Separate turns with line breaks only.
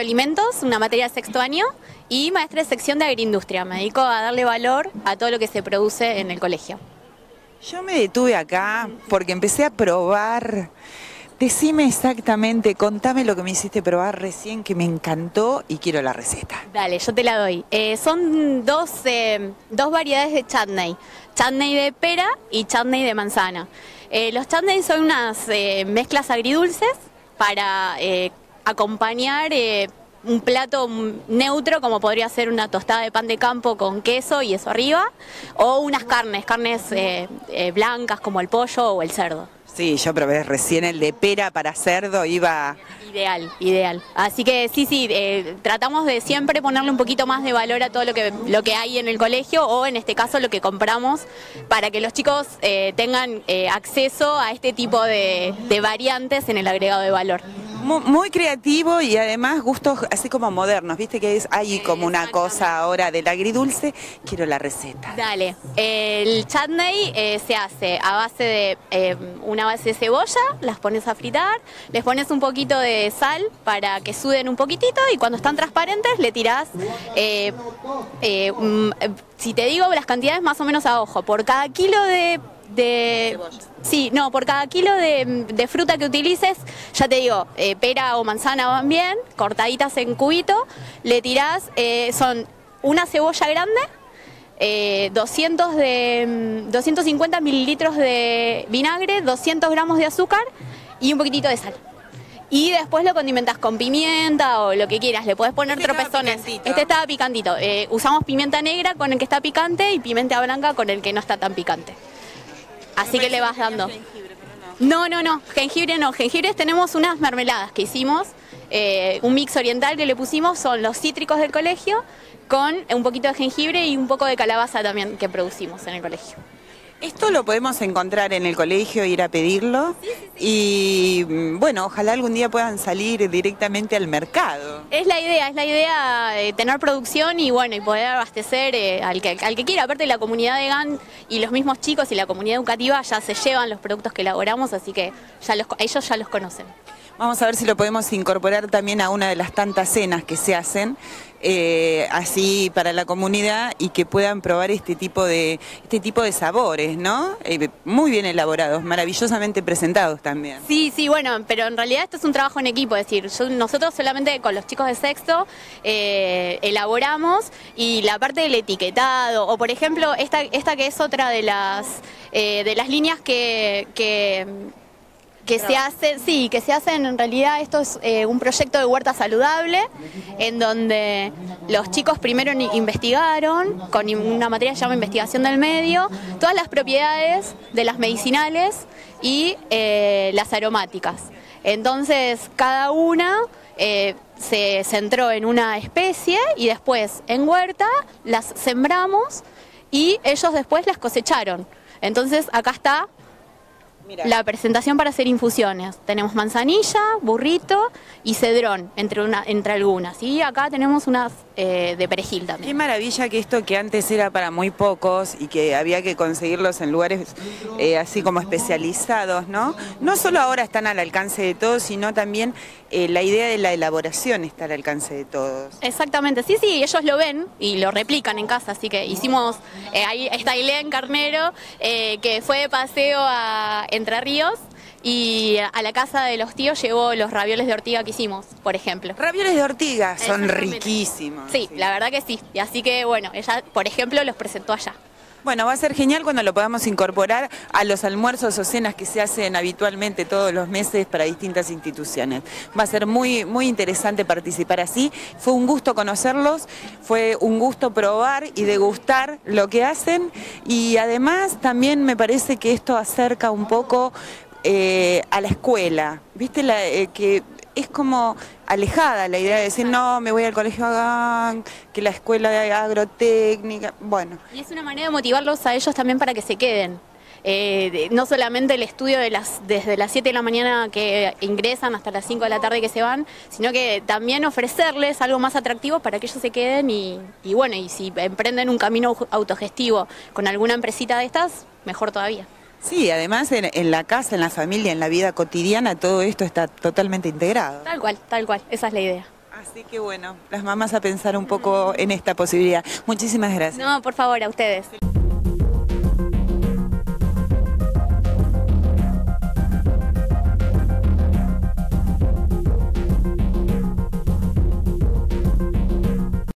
Alimentos, una materia de sexto año, y maestra de sección de agroindustria. Me dedico a darle valor a todo lo que se produce en el colegio.
Yo me detuve acá porque empecé a probar. Decime exactamente, contame lo que me hiciste probar recién, que me encantó y quiero la receta.
Dale, yo te la doy. Eh, son dos, eh, dos variedades de chutney. Chutney de pera y chutney de manzana. Eh, los chutney son unas mezclas agridulces para acompañar un plato neutro como podría ser una tostada de pan de campo con queso y eso arriba, o unas carnes, carnes eh, eh, blancas como el pollo o el cerdo.
Sí, yo probé recién el de pera para cerdo, iba...
Ideal, ideal. Así que sí, sí, eh, tratamos de siempre ponerle un poquito más de valor a todo lo que, lo que hay en el colegio o en este caso lo que compramos para que los chicos tengan acceso a este tipo de variantes en el agregado de valor
muy, creativo y además gustos así como modernos, viste que es hay como una cosa ahora del agridulce, quiero la receta.
Dale, el chutney eh, se hace a base de eh, una base de cebolla, las pones a fritar, les pones un poquito de sal para que suden un poquitito y cuando están transparentes le tirás, eh, mm, si te digo las cantidades más o menos a ojo, por cada kilo de de... Sí, no, por cada kilo de, fruta que utilices, ya te digo, eh, pera o manzana van bien, cortaditas en cubito, le tirás, eh, son una cebolla grande, 200 eh, de, 250 mililitros de vinagre, 200 gramos de azúcar y un poquitito de sal. Y después lo condimentas con pimienta o lo que quieras, le puedes poner este tropezones. Este estaba picantito. usamos pimienta negra con el que está picante y pimienta blanca con el que no está tan picante. Así que le vas dando. No, no, no, jengibre no. Jengibre tenemos unas mermeladas que hicimos, eh, un mix oriental que le pusimos, son los cítricos del colegio, con un poquito de jengibre y un poco de calabaza también que producimos en el colegio.
Esto lo podemos encontrar en el colegio, ir a pedirlo y mm, bueno, ojalá algún día puedan salir directamente al mercado.
Es la idea, es la idea de tener producción y bueno, y poder abastecer eh, al, que, al que quiera. Aparte la comunidad de GAN y los mismos chicos y la comunidad educativa ya se llevan los productos que elaboramos, así que ya los, ellos ya los conocen.
Vamos a ver si lo podemos incorporar también a una de las tantas cenas que se hacen, eh, así para la comunidad y que puedan probar este tipo de, este tipo de sabores, ¿no? Eh, muy bien elaborados, maravillosamente presentados también.
Sí, sí, bueno, pero en realidad esto es un trabajo en equipo, es decir, nosotros solamente con los chicos de sexto eh, elaboramos y la parte del etiquetado, o por ejemplo, esta, esta que es otra de las, de las líneas que se hacen, sí, que se hacen en realidad, esto es eh, un proyecto de huerta saludable, en donde los chicos primero investigaron, con una materia que se llama investigación del medio, todas las propiedades de las medicinales y eh, las aromáticas. Entonces, cada una eh, se centró en una especie y después en huerta las sembramos y ellos después las cosecharon. Entonces, acá está la presentación para hacer infusiones. Tenemos manzanilla, burrito y cedrón, entre, una, entre algunas. Y acá tenemos unas eh, de perejil también.
Qué maravilla que esto que antes era para muy pocos y que había que conseguirlos en lugares eh, así como especializados, ¿no? No solo ahora están al alcance de todos, sino también eh, la idea de la elaboración está al alcance de todos.
Exactamente, sí, sí, ellos lo ven y lo replican en casa, así que hicimos, ahí está en Carnero, que fue de paseo a Entre Ríos y a la casa de los tíos llevó los ravioles de ortiga que hicimos, por ejemplo.
Ravioles de ortiga, son riquísimos.
Sí, la verdad que sí. Y así que bueno, ella, por ejemplo, los presentó allá.
Bueno, va a ser genial cuando lo podamos incorporar a los almuerzos o cenas que se hacen habitualmente todos los meses para distintas instituciones. Va a ser muy, muy interesante participar así. Fue un gusto conocerlos, fue un gusto probar y degustar lo que hacen y además también me parece que esto acerca un poco eh, a la escuela, ¿viste? La, eh, que es como alejada la idea de decir, no, me voy al colegio Agán, que la escuela de agrotécnica, bueno.
Y es una manera de motivarlos a ellos también para que se queden. Eh, no solamente el estudio de las, desde las 7 de la mañana que ingresan hasta las 5 de la tarde que se van, sino que también ofrecerles algo más atractivo para que ellos se queden y, y bueno, y si emprenden un camino autogestivo con alguna empresita de estas, mejor todavía.
Sí, además en, la casa, en la familia, en la vida cotidiana, todo esto está totalmente integrado.
Tal cual, tal cual, esa es la idea.
Así que bueno, las mamás a pensar un poco en esta posibilidad. Muchísimas gracias.
No, por favor, a ustedes.